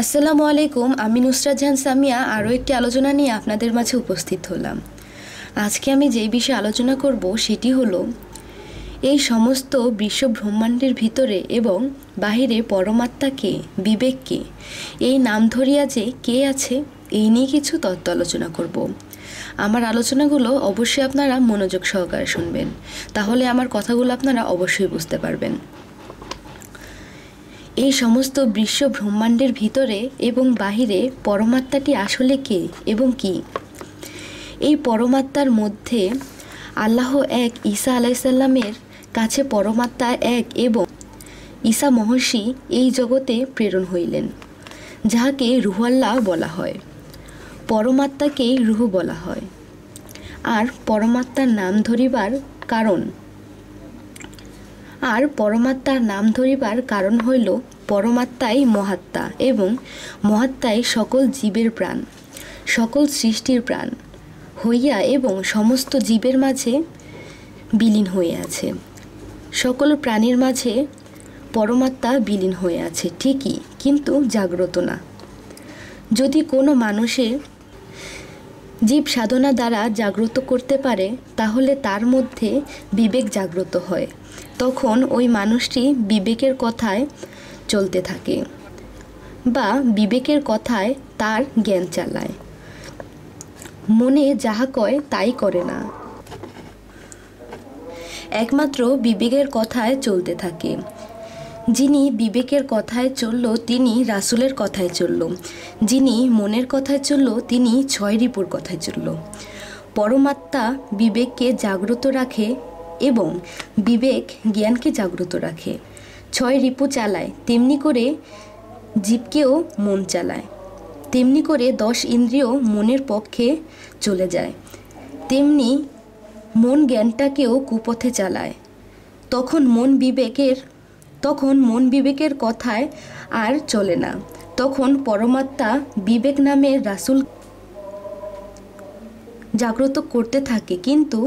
আসসালামু আলাইকুম, আমি নুসরাত জাহান সামিয়া, আরও একটি আলোচনা নিয়ে আপনাদের মাঝে উপস্থিত হলাম। আজকে আমি যেই বিষয়ে আলোচনা করব সেটি হলো, এই সমস্ত বিশ্ব ব্রহ্মাণ্ডের ভিতরে এবং বাহিরে পরমাত্মাকে বিবেককে এই নাম ধরিয়া যে কে আছে, এই নিয়ে কিছু তত্ত্ব আলোচনা করব। আমার আলোচনাগুলো অবশ্যই আপনারা মনোযোগ সহকারে শুনবেন। তাহলে আমার কথাগুলো আপনারা অবশ্যই বুঝতে পারবেন। এই সমস্ত বিশ্ব ব্রহ্মাণ্ডের ভিতরে এবং বাহিরে পরমাত্মাটি আসলে কে এবং কি? এই পরমাত্মার মধ্যে আল্লাহ এক ঈসা আলাইসাল্লামের কাছে পরমাত্মা এক এবং ঈসা মহর্ষি এই জগতে প্রেরণ হইলেন, যাহাকে রুহাল্লাহ বলা হয়। পরমাত্মাকেই রুহ বলা হয়। আর পরমাত্মার নাম ধরিবার কারণ আর পরমাত্মার নাম ধরিবার কারণ হইল পরমাত্মাই মহাত্মা এবং মহাত্মাই সকল জীবের প্রাণ, সকল সৃষ্টির প্রাণ হইয়া এবং সমস্ত জীবের মাঝে বিলীন হয়ে আছে। সকল প্রাণীর মাঝে পরমাত্মা বিলীন হয়ে আছে ঠিকই, কিন্তু জাগ্রত না। যদি কোনো মানুষে জীব সাধনা দ্বারা জাগ্রত করতে পারে, তাহলে তার মধ্যে বিবেক জাগ্রত হয়। তখন ওই মানুষটি বিবেকের কথায় চলতে থাকে বা বিবেকের কথায় তার জ্ঞান চালায়। মনে যাহা কয়, তাই করে না। একমাত্র বিবেকের কথায় চলতে থাকে। যিনি বিবেকের কথায় চলল, তিনি রাসুলের কথায় চলল। যিনি মনের কথায় চলল, তিনি ছয় রিপুর কথায় চলল। পরমাত্মা বিবেককে জাগ্রত রাখে এবং বিবেক জ্ঞানকে জাগ্রত রাখে। ছয় রিপু চালায়, তেমনি করে জীবকেও মন চালায়। তেমনি করে দশ ইন্দ্রিয় মনের পক্ষে চলে যায়। তেমনি মন জ্ঞানটাকেও কুপথে চালায়। তখন মন বিবেকের তখন মন বিবেকের কথায় আর চলে না। তখন পরমাত্মা বিবেক নামের রাসুল জাগ্রত করতে থাকে, কিন্তু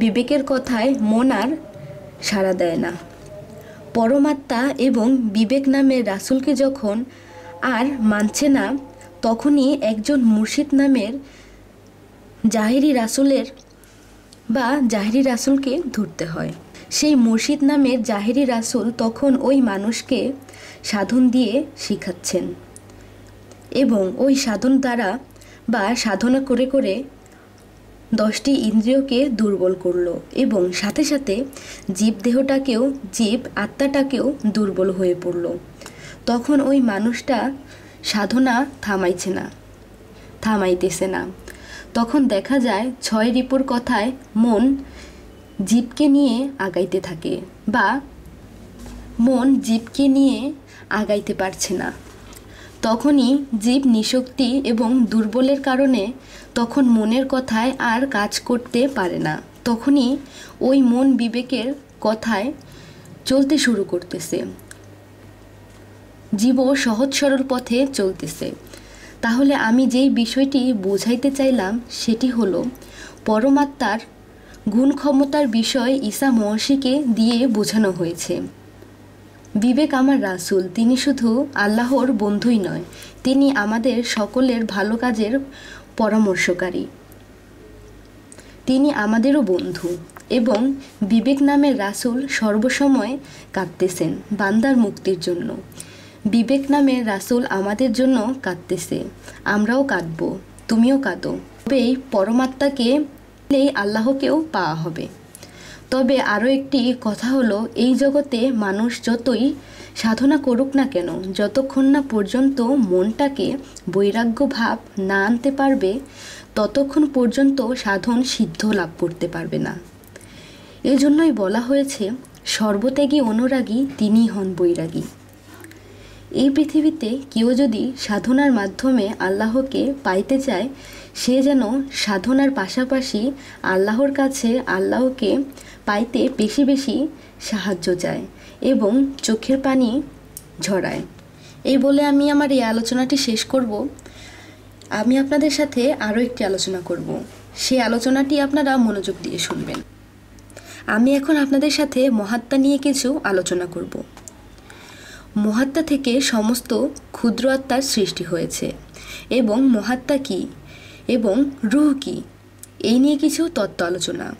বিবেকের কথায় মন আর সাড়া দেয় না। পরমাত্মা এবং বিবেক নামের রাসুলকে যখন আর মানছে না, তখনই একজন মুর্শিদ নামের জাহেরি রাসুলের বা জাহেরি রাসুলকে ধরতে হয়। সেই মুর্শিদ নামের জাহেরি রাসুল তখন ওই মানুষকে সাধন দিয়ে শিখাচ্ছেন এবং ওই সাধন দ্বারা বা সাধনা করে করে দশটি ইন্দ্রিয়কে দুর্বল করল এবং সাথে সাথে জীব দেহটাকেও জীব আত্মাটাকেও দুর্বল হয়ে পড়ল। তখন ওই মানুষটা সাধনা থামাইছে না, থামাইতেছে না। তখন দেখা যায় ছয় রিপুর কথায় মন জীবকে নিয়ে আগাইতে থাকে বা মন জীবকে নিয়ে আগাইতে পারছে না। তখনই জীব নিশক্তি এবং দুর্বলের কারণে তখন মনের কথায় আর কাজ করতে পারে না। তখনই ওই মন বিবেকের কথায় চলতে শুরু করতেছে। জীব সহজ সরল পথে চলতেছে। তাহলে আমি যেই বিষয়টি বোঝাইতে চাইলাম সেটি হলো, পরমাত্মার গুণ ক্ষমতার বিষয় ঈসা মহর্ষিকে দিয়ে বোঝানো হয়েছে। বিবেক আমার রাসুল, তিনি শুধু আল্লাহর বন্ধুই নয়, তিনি আমাদের সকলের ভালো কাজের পরামর্শকারী। তিনি আমাদেরও বন্ধু এবং বিবেক নামের রাসুল সর্বসময় কাঁদতেছেন বান্দার মুক্তির জন্য। বিবেক নামের রাসুল আমাদের জন্য কাঁদতেছে, আমরাও কাঁদব, তুমিও কাঁদো। তবে এই পরমাত্মাকে এই আল্লাহকেও পাওয়া হবে। তবে আরও একটি কথা হলো, এই জগতে মানুষ যতই সাধনা করুক না কেন, যতক্ষণ না পর্যন্ত মনটাকে বৈরাগ্য ভাব না আনতে পারবে, ততক্ষণ পর্যন্ত সাধন সিদ্ধ লাভ করতে পারবে না। এজন্যই বলা হয়েছে, সর্বত্যাগী অনুরাগী তিনি হন বৈরাগী। এই পৃথিবীতে কেউ যদি সাধনার মাধ্যমে আল্লাহকে পাইতে চায়, সে যেন সাধনার পাশাপাশি আল্লাহর কাছে আল্লাহকে পাইতে বেশি বেশি সাহায্য চায় এবং চোখের পানি ঝরায়। এই বলে আমি আমার এই আলোচনাটি শেষ করব। আমি আপনাদের সাথে আরও একটি আলোচনা করব। সেই আলোচনাটি আপনারা মনোযোগ দিয়ে শুনবেন। আমি এখন আপনাদের সাথে মহাত্মা নিয়ে কিছু আলোচনা করব। মহাত্মা থেকে সমস্ত ক্ষুদ্র আত্মার সৃষ্টি হয়েছে। এবং মহাত্মা কি? এবং রুহ কি? এই নিয়ে কিছু তত্ত্ব আলোচনা।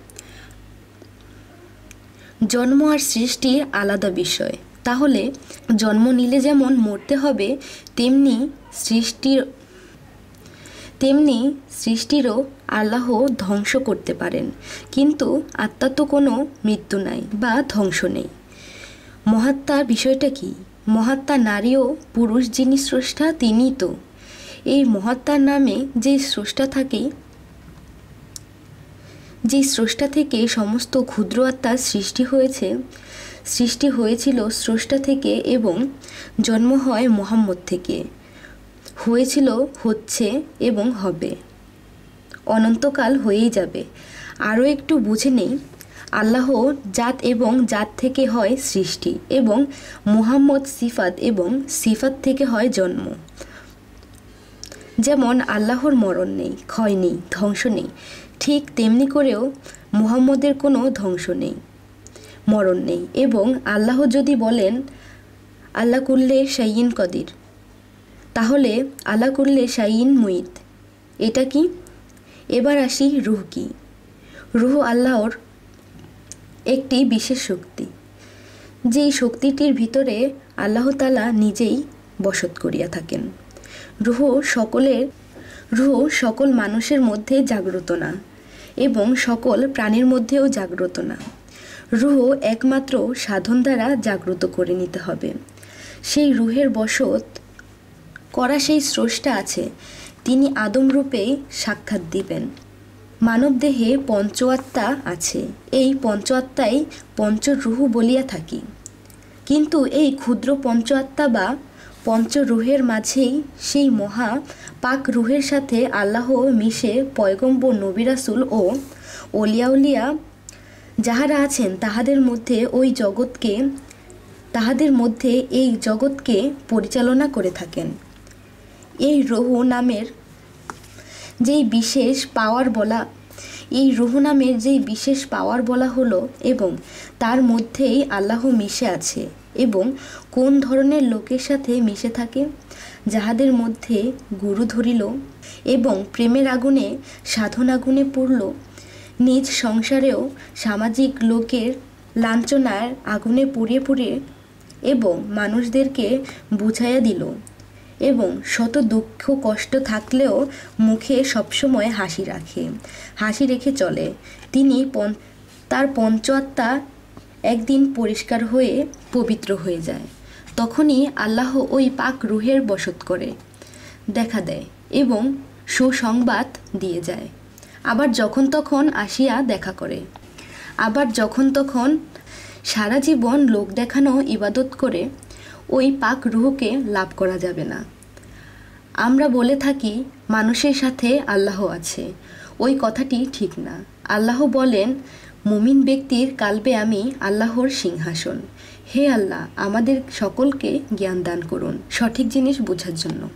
জন্ম আর সৃষ্টি আলাদা বিষয়। তাহলে জন্ম নিলে যেমন মরতে হবে, তেমনি সৃষ্টির, তেমনি সৃষ্টিরও আল্লাহ ধ্বংস করতে পারেন। কিন্তু আত্মার তো কোনো মৃত্যু নাই বা ধ্বংস নেই। মহাত্মার বিষয়টা কি? মহাত্মা নারী ও পুরুষ যিনি স্রষ্টা তিনিই তো। এই মহাত্মার নামে যে স্রষ্টা থাকে, যে স্রষ্টা থেকে সমস্ত ক্ষুদ্র আত্মার সৃষ্টি হয়েছে, সৃষ্টি হয়েছিল স্রষ্টা থেকে এবং জন্ম হয় মোহাম্মদ থেকে। হয়েছিল, হচ্ছে এবং হবে। অনন্তকাল হয়েই যাবে। আরও একটু বুঝে নেই আল্লাহ জাত এবং জাত থেকে হয় সৃষ্টি এবং মুহাম্মদ সিফাত এবং সিফাত থেকে হয় জন্ম। যেমন আল্লাহর মরণ নেই, ক্ষয় নেই, ধ্বংস নেই, ঠিক তেমনি করেও মুহাম্মদের কোনো ধ্বংস নেই, মরণ নেই এবং আল্লাহ যদি বলেন আল্লাহ কুল্লে শাইন কদির তাহলে আল্লাহ কুল্লে শাইন মুইত এটা কি? এবার আসি রুহ কি। রুহ আল্লাহর একটি বিশেষ শক্তি, যেই শক্তিটির ভিতরে আল্লাহ তালা নিজেই বসত করিয়া থাকেন। রুহ সকলের, রুহ সকল মানুষের মধ্যে জাগ্রত না এবং সকল প্রাণীর মধ্যেও জাগ্রত না। রুহ একমাত্র সাধন দ্বারা জাগ্রত করে নিতে হবে। সেই রুহের বসত করা সেই স্রষ্টা আছে, তিনি আদম রূপেই সাক্ষাৎ দিবেন। মানবদেহে পঞ্চ আত্মা আছে। এই পঞ্চ আত্মাই পঞ্চরুহু বলিয়া থাকি। কিন্তু এই ক্ষুদ্র পঞ্চ আত্মা বা পঞ্চরুহের মাঝেই সেই মহা পাক রুহের সাথে আল্লাহ মিশে পয়গম্বর, নবিরাসুল ও অলিয়াউলিয়া যাহারা আছেন, তাহাদের মধ্যে ওই জগৎকে, তাহাদের মধ্যে এই জগৎকে পরিচালনা করে থাকেন। এই রহু নামের যেই বিশেষ পাওয়ার বলা, এই রুহ নামের যেই বিশেষ পাওয়ার বলা হলো এবং তার মধ্যেই আল্লাহ মিশে আছে এবং কোন ধরনের লোকের সাথে মিশে থাকে, যাহাদের মধ্যে গুরু ধরিল এবং প্রেমের আগুনে, সাধন আগুনে পড়ল, নিজ সংসারেও সামাজিক লোকের লাঞ্ছনার আগুনে পুড়িয়ে পুড়িয়ে এবং মানুষদেরকে বুঝাইয়া দিল। এবং শত দুঃখ কষ্ট থাকলেও মুখে সবসময় হাসি রাখে। হাসি রেখে চলে। তিনি তার পঞ্চাত্মা একদিন পরিষ্কার হয়ে পবিত্র হয়ে যায়। তখনই আল্লাহ ওই পাক রুহের বসত করে, দেখা দেয় এবং সুসংবাদ দিয়ে যায়। আবার যখন তখন আসিয়া দেখা করে। আবার যখন তখন সারা জীবন লোক দেখানো ইবাদত করে ওই পাক রুহকে লাভ করা যাবে না। আমরা বলে থাকি, মানুষের সাথে আল্লাহ আছে। ওই কথাটি ঠিক না। আল্লাহ বলেন, মুমিন ব্যক্তির কালবে আমি আল্লাহর সিংহাসন। হে আল্লাহ, আমাদের সকলকে জ্ঞান দান করুন। সঠিক জিনিস বোঝার জন্য।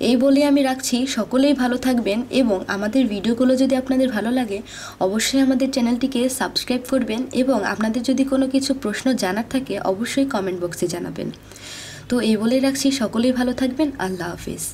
এই বলে আমি রাখছি, সকলেই ভালো থাকবেন এবং আমাদের ভিডিওগুলো যদি আপনাদের ভালো লাগে, অবশ্যই আমাদের চ্যানেলটিকে সাবস্ক্রাইব করবেন এবং আপনাদের যদি কোনো কিছু প্রশ্ন জানার থাকে, অবশ্যই কমেন্ট বক্সে জানাবেন। তো এই বলেই রাখছি, সকলেই ভালো থাকবেন, আল্লাহ হাফিজ।